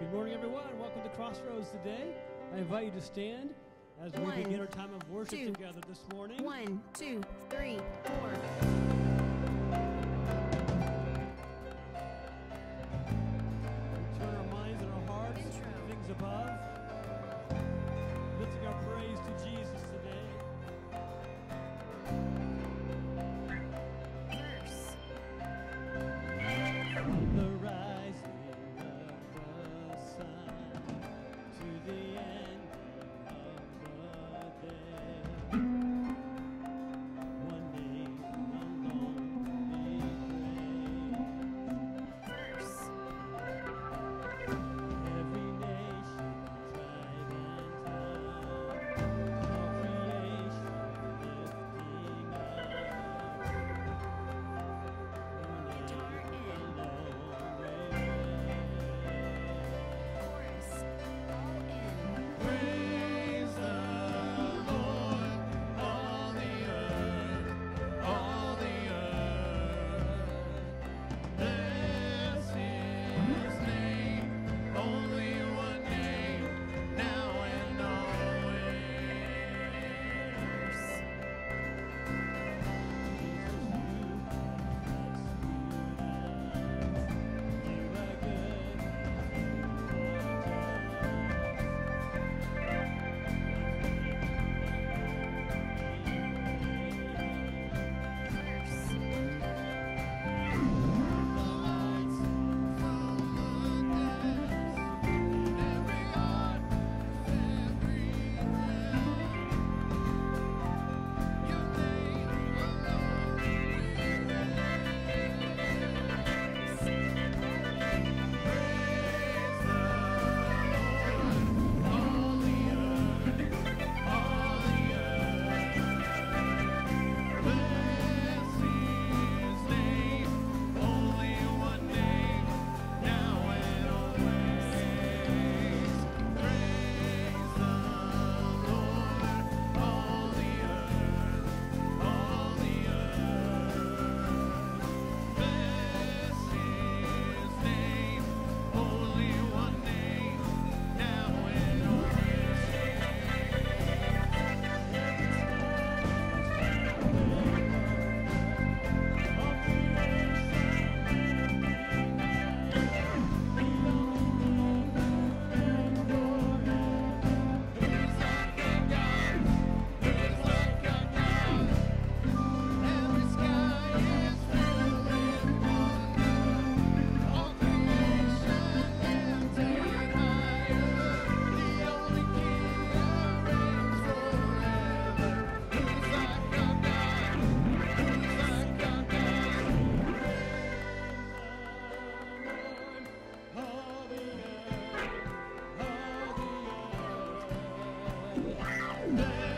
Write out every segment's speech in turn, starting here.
Good morning, everyone. Welcome to Crossroads today. I invite you to stand as we One, begin our time of worship two, together this morning. One, two, three, four. Sunday.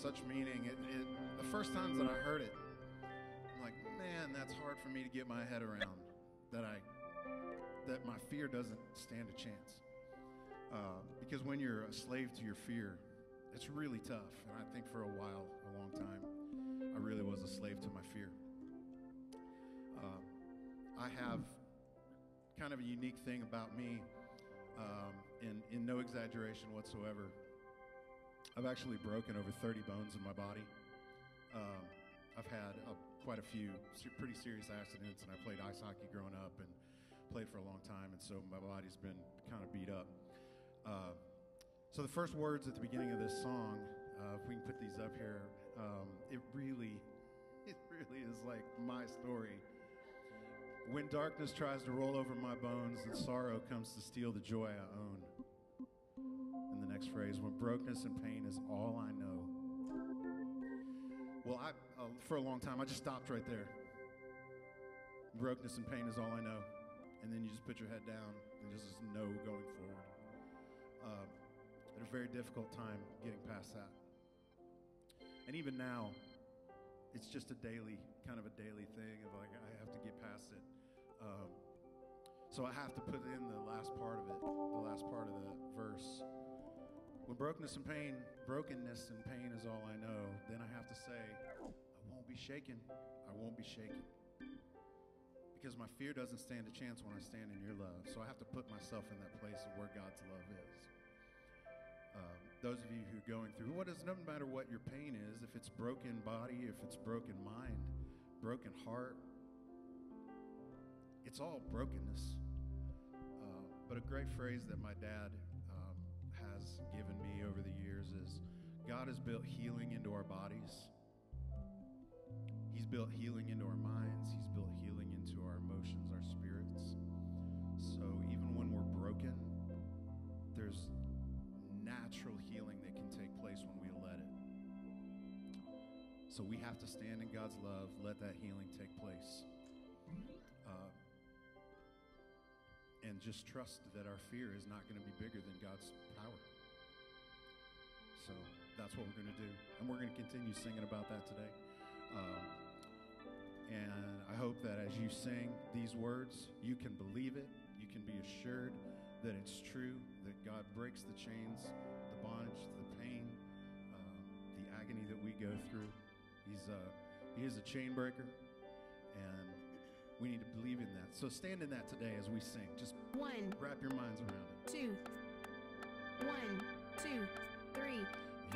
Such meaning. It, it, the first times that I heard it, I'm like, man, that's hard for me to get my head around. That I, that my fear doesn't stand a chance. Uh, because when you're a slave to your fear, it's really tough. And I think for a while, a long time, I really was a slave to my fear. Uh, I have kind of a unique thing about me, um, in, in no exaggeration whatsoever. I've actually broken over 30 bones in my body. Um, I've had quite a few pretty serious accidents, and I played ice hockey growing up and played for a long time, and so my body's been kind of beat up. Uh, so the first words at the beginning of this song, uh, if we can put these up here, um, it really, it really is like my story. When darkness tries to roll over my bones and sorrow comes to steal the joy I own. Next phrase, when brokenness and pain is all I know. Well, I, uh, for a long time, I just stopped right there. Brokenness and pain is all I know. And then you just put your head down and just know going forward. Uh, at a very difficult time getting past that. And even now, it's just a daily, kind of a daily thing of like, I have to get past it. Um, so I have to put in the last part of it, the last part of the verse. When brokenness and pain, brokenness and pain is all I know, then I have to say, I won't be shaken. I won't be shaken. Because my fear doesn't stand a chance when I stand in your love. So I have to put myself in that place of where God's love is. Um, those of you who are going through, what does, no matter what your pain is, if it's broken body, if it's broken mind, broken heart, it's all brokenness. Uh, but a great phrase that my dad um, has given God has built healing into our bodies. He's built healing into our minds. He's built healing into our emotions, our spirits. So even when we're broken, there's natural healing that can take place when we let it. So we have to stand in God's love, let that healing take place. Uh, and just trust that our fear is not going to be bigger than God's power. So that's what we're going to do. And we're going to continue singing about that today. Um, and I hope that as you sing these words, you can believe it. You can be assured that it's true, that God breaks the chains, the bondage, the pain, um, the agony that we go through. He's a, he is a chain breaker. And we need to believe in that. So stand in that today as we sing. Just One, wrap your minds around it. two. One, two, three.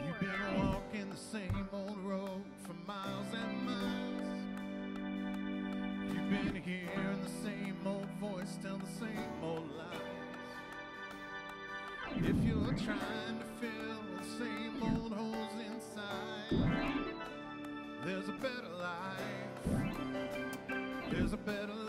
You've been walking the same old road for miles and miles. You've been hearing the same old voice tell the same old lies. If you're trying to fill the same old holes inside, there's a better life. There's a better life.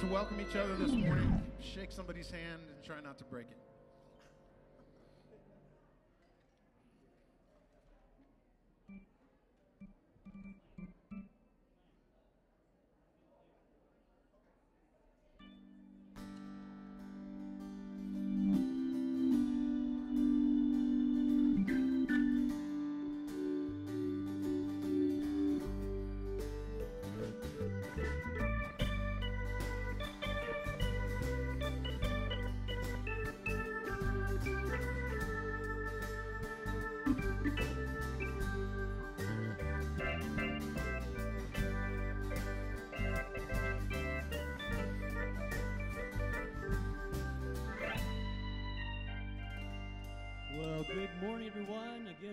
To welcome each other this morning. Shake somebody's hand and try not to break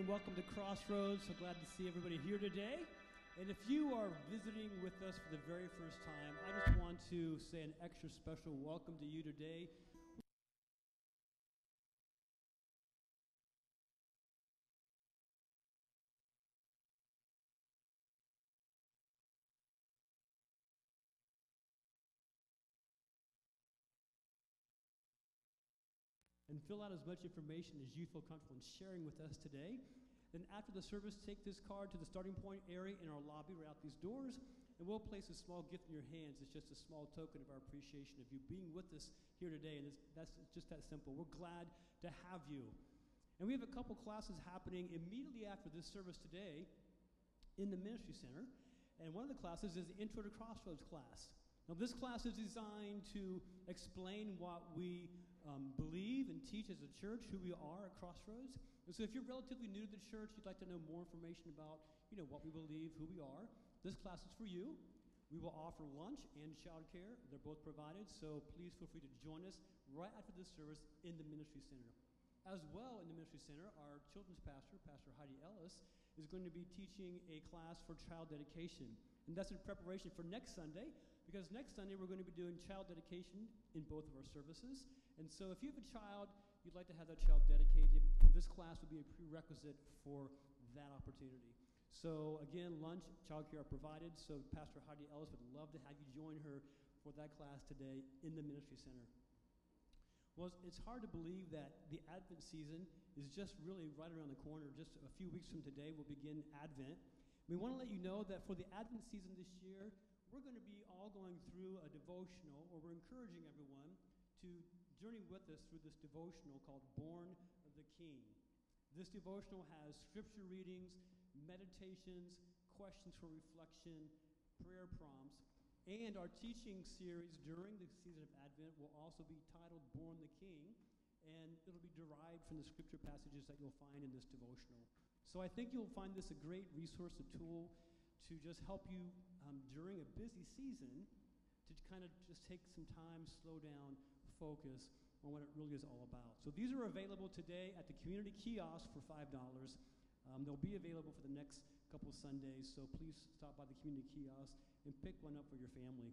Again, welcome to Crossroads. So glad to see everybody here today. And if you are visiting with us for the very first time, I just want to say an extra special welcome to you today. And fill out as much information as you feel comfortable in sharing with us today. Then after the service, take this card to the starting point area in our lobby right out these doors, and we'll place a small gift in your hands. It's just a small token of our appreciation of you being with us here today, and that's just that simple. We're glad to have you. And we have a couple classes happening immediately after this service today in the Ministry Center, and one of the classes is the Intro to Crossroads class. Now, this class is designed to explain what we um, believe and teach as a church, who we are at Crossroads. And so, if you're relatively new to the church, you'd like to know more information about, you know, what we believe, who we are, this class is for you. We will offer lunch and childcare; they're both provided. So please feel free to join us right after this service in the ministry center. As well, in the ministry center, our children's pastor, Pastor Heidi Ellis, is going to be teaching a class for child dedication, and that's in preparation for next Sunday. Because next Sunday we're going to be doing child dedication in both of our services. And so if you have a child, you'd like to have that child dedicated, this class would be a prerequisite for that opportunity. So again, lunch, childcare are provided. So Pastor Heidi Ellis would love to have you join her for that class today in the ministry center. Well, it's hard to believe that the Advent season is just really right around the corner. Just a few weeks from today, we'll begin Advent. We want to let you know that for the Advent season this year, we're going to be all going through a devotional, or we're encouraging everyone to journey with us through this devotional called Born of the King. This devotional has scripture readings, meditations, questions for reflection, prayer prompts, and our teaching series during the season of Advent will also be titled Born the King, and it'll be derived from the scripture passages that you'll find in this devotional. So I think you'll find this a great resource, a tool to just help you um, during a busy season to kind of just take some time, slow down, focus on what it really is all about. So these are available today at the community kiosk for $5. Um, they'll be available for the next couple Sundays, so please stop by the community kiosk and pick one up for your family.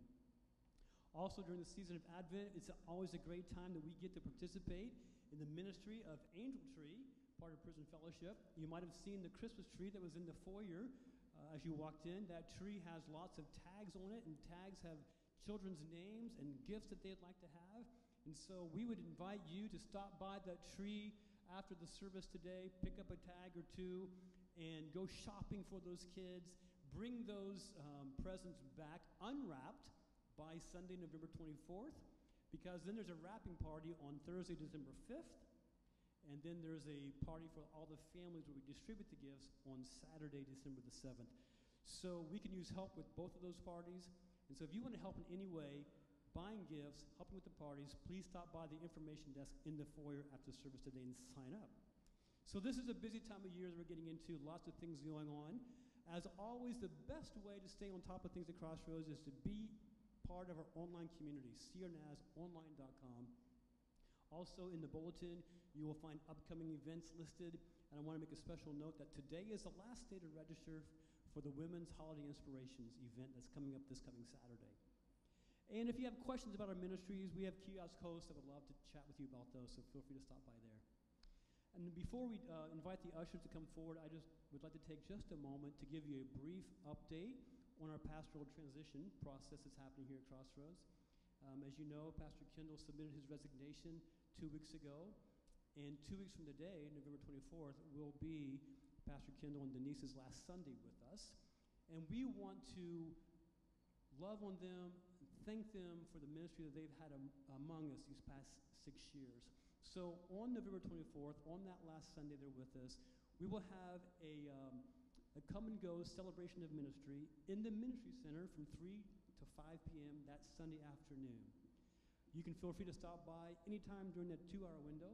Also, during the season of Advent, it's always a great time that we get to participate in the ministry of Angel Tree, part of Prison Fellowship. You might have seen the Christmas tree that was in the foyer uh, as you walked in. That tree has lots of tags on it, and tags have children's names and gifts that they'd like to have. And so we would invite you to stop by that tree after the service today, pick up a tag or two, and go shopping for those kids. Bring those um, presents back unwrapped by Sunday, November 24th, because then there's a wrapping party on Thursday, December 5th. And then there's a party for all the families where we distribute the gifts on Saturday, December the 7th. So we can use help with both of those parties. And so if you want to help in any way, buying gifts, helping with the parties, please stop by the information desk in the foyer after service today and sign up. So this is a busy time of year that we're getting into, lots of things going on. As always, the best way to stay on top of things at Crossroads is to be part of our online community, crnazonline.com. Also, in the bulletin, you will find upcoming events listed. And I want to make a special note that today is the last day to register for the Women's Holiday Inspirations event that's coming up this coming Saturday. And if you have questions about our ministries, we have kiosk hosts that would love to chat with you about those, so feel free to stop by there. And before we uh, invite the ushers to come forward, I just would like to take just a moment to give you a brief update on our pastoral transition process that's happening here at Crossroads. Um, as you know, Pastor Kendall submitted his resignation two weeks ago. And two weeks from today, November 24th, will be Pastor Kendall and Denise's last Sunday with us. And we want to love on them, thank them for the ministry that they've had am- among us these past six years. So on November 24th, on that last Sunday they're with us, we will have a, um, a come and go celebration of ministry in the Ministry Center from 3 to 5 p.m. that Sunday afternoon. You can feel free to stop by anytime during that two hour window.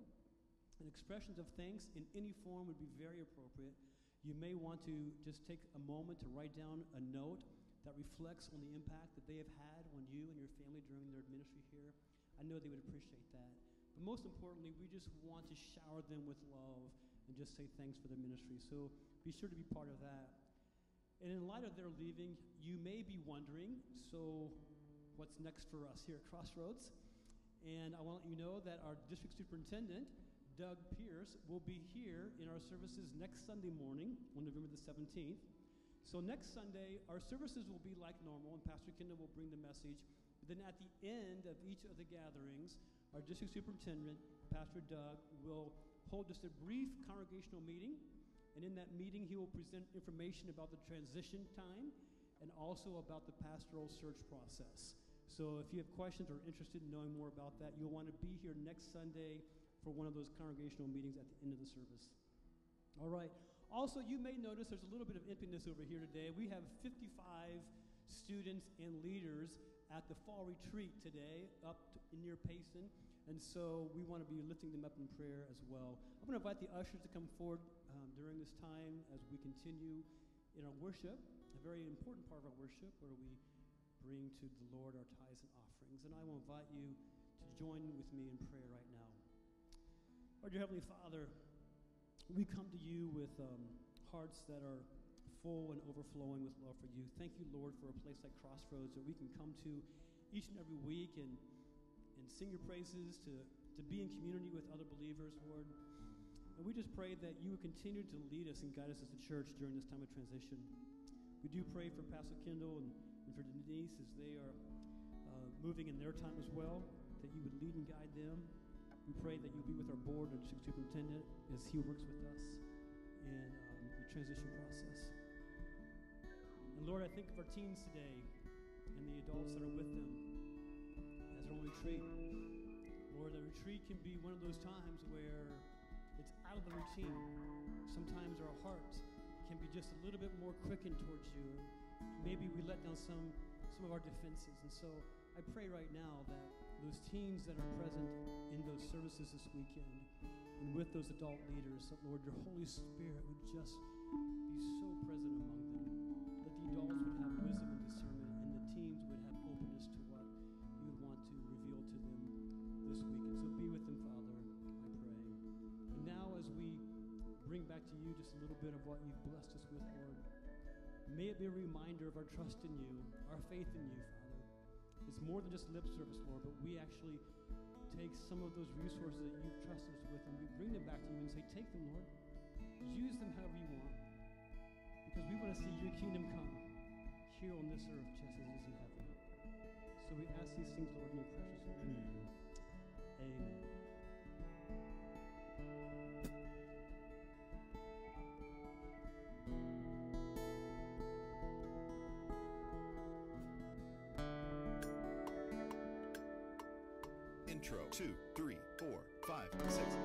And expressions of thanks in any form would be very appropriate. You may want to just take a moment to write down a note that reflects on the impact that they have had on you and your family during their ministry here. I know they would appreciate that. But most importantly, we just want to shower them with love and just say thanks for their ministry. So be sure to be part of that. And in light of their leaving, you may be wondering so, what's next for us here at Crossroads? And I want to let you know that our district superintendent, Doug Pierce, will be here in our services next Sunday morning on November the 17th. So, next Sunday, our services will be like normal, and Pastor Kendall will bring the message. Then, at the end of each of the gatherings, our district superintendent, Pastor Doug, will hold just a brief congregational meeting. And in that meeting, he will present information about the transition time and also about the pastoral search process. So, if you have questions or interested in knowing more about that, you'll want to be here next Sunday for one of those congregational meetings at the end of the service. All right. Also, you may notice there's a little bit of emptiness over here today. We have 55 students and leaders at the fall retreat today up near Payson. And so we want to be lifting them up in prayer as well. I'm going to invite the ushers to come forward um, during this time as we continue in our worship, a very important part of our worship where we bring to the Lord our tithes and offerings. And I will invite you to join with me in prayer right now. Lord, your Heavenly Father, we come to you with um, hearts that are full and overflowing with love for you. Thank you, Lord, for a place like Crossroads that we can come to each and every week and, and sing your praises, to, to be in community with other believers, Lord. And we just pray that you would continue to lead us and guide us as a church during this time of transition. We do pray for Pastor Kendall and, and for Denise as they are uh, moving in their time as well, that you would lead and guide them. We pray that you'll be with our board and superintendent as he works with us in um, the transition process. And Lord, I think of our teens today and the adults that are with them as on retreat. Lord, the retreat can be one of those times where it's out of the routine. Sometimes our hearts can be just a little bit more quickened towards you. Maybe we let down some some of our defenses. And so I pray right now that those teams that are present in those services this weekend and with those adult leaders, that Lord, your Holy Spirit would just be so present among them. That the adults would have wisdom and discernment, and the teens would have openness to what you would want to reveal to them this weekend. So be with them, Father, I pray. And now, as we bring back to you just a little bit of what you've blessed us with, Lord, may it be a reminder of our trust in you, our faith in you. It's more than just lip service, Lord, but we actually take some of those resources that you've trusted us with and we bring them back to you and say, Take them, Lord. Use them however you want. Because we want to see your kingdom come here on this earth just as it is in heaven. So we ask these things, Lord, in your precious name. Amen. Intro two, three, four, five, six.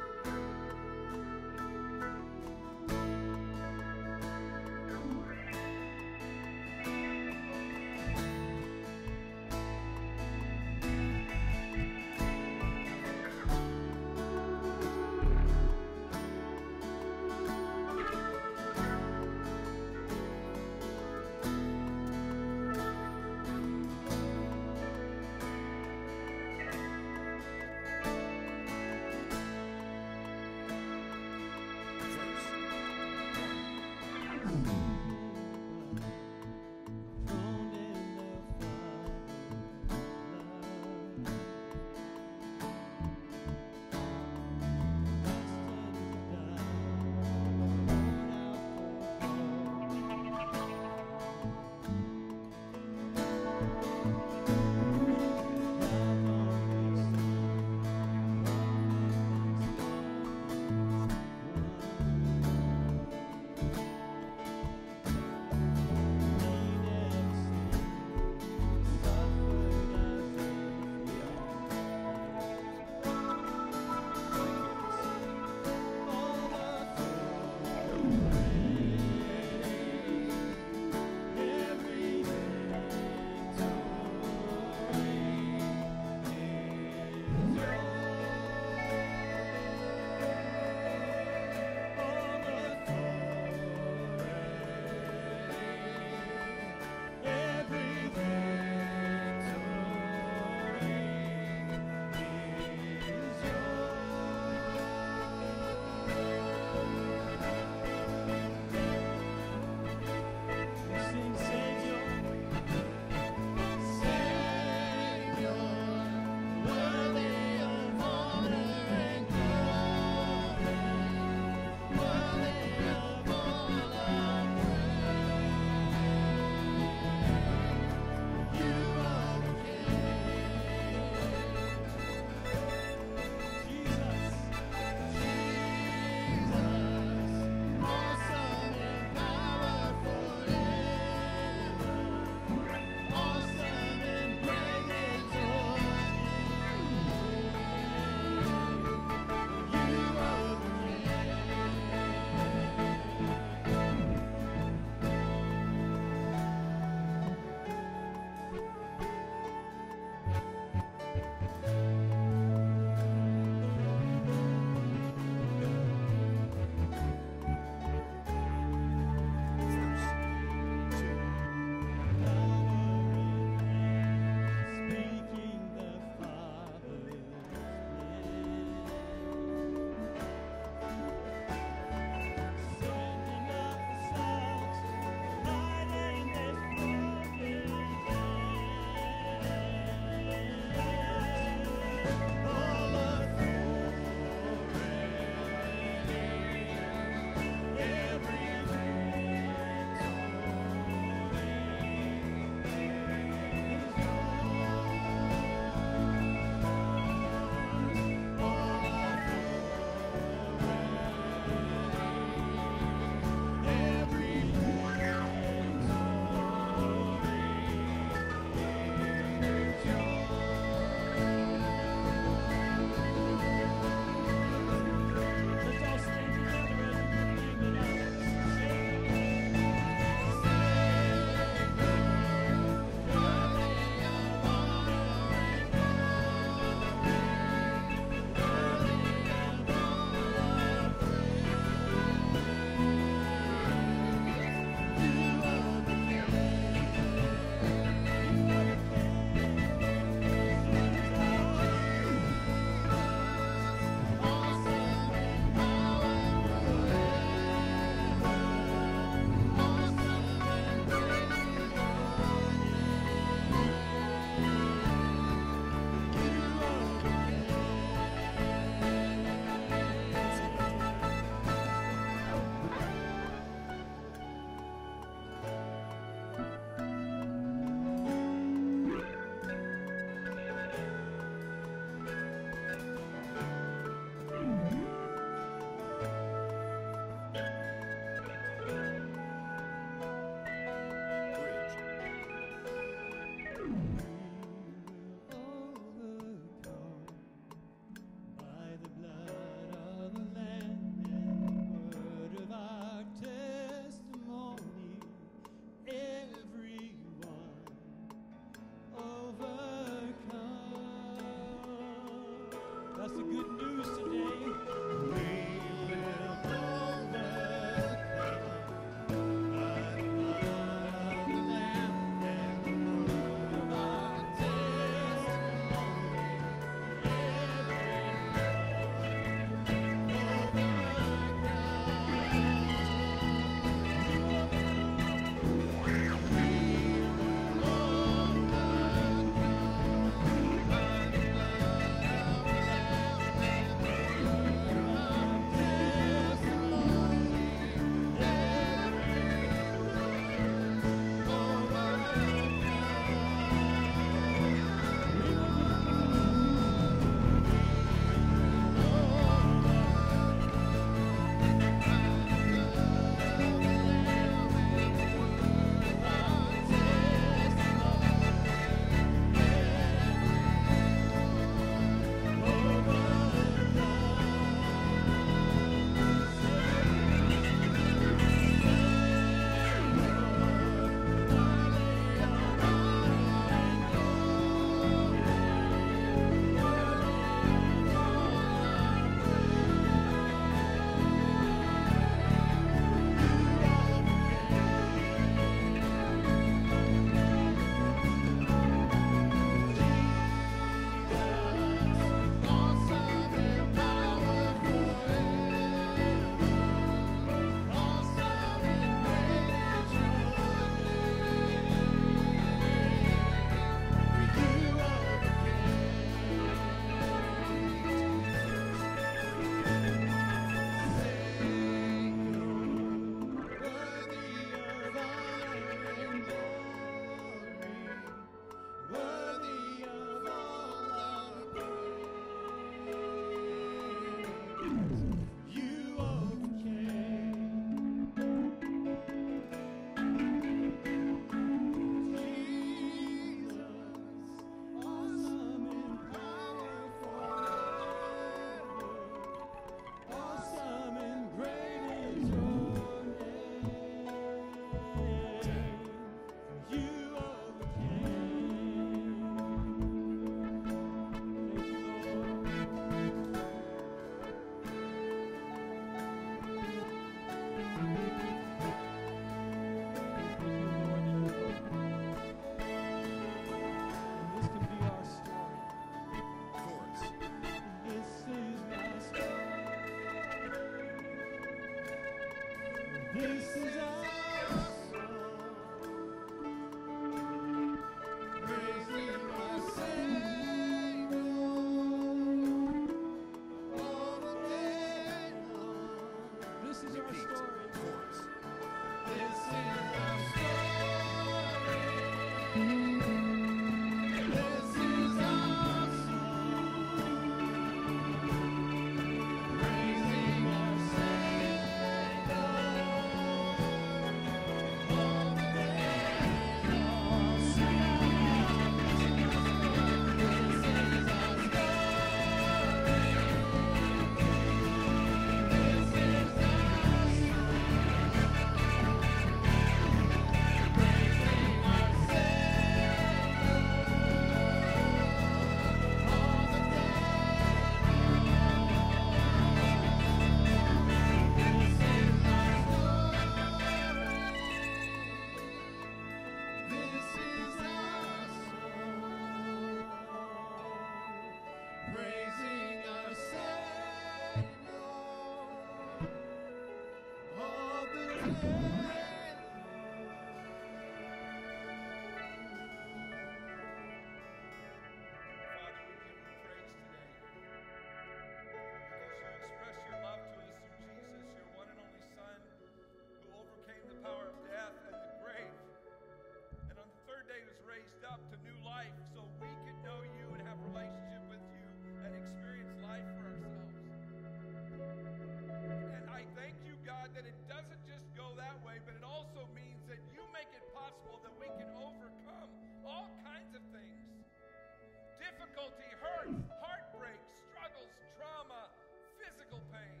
Difficulty, hurt, heartbreak, struggles, trauma, physical pain.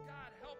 God, help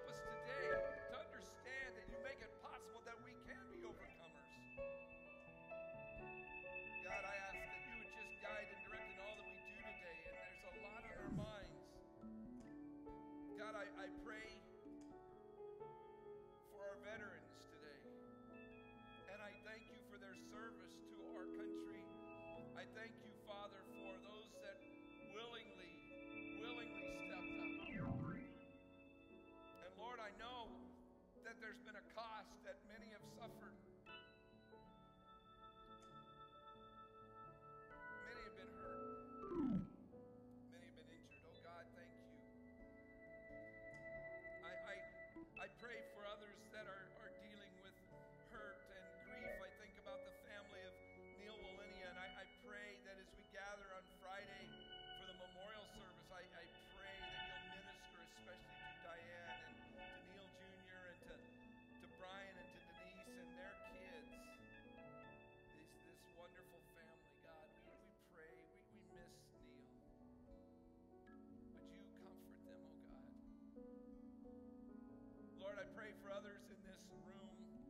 Lord, I pray for others in this room in need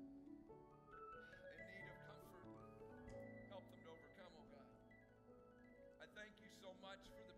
of comfort. Help them to overcome, oh God. I thank you so much for the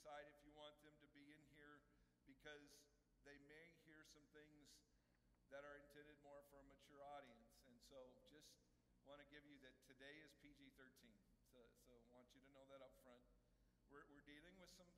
decide if you want them to be in here because they may hear some things that are intended more for a mature audience. And so just want to give you that today is PG 13. So, so want you to know that up front. We're, we're dealing with some,